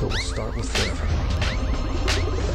but we'll start with forever.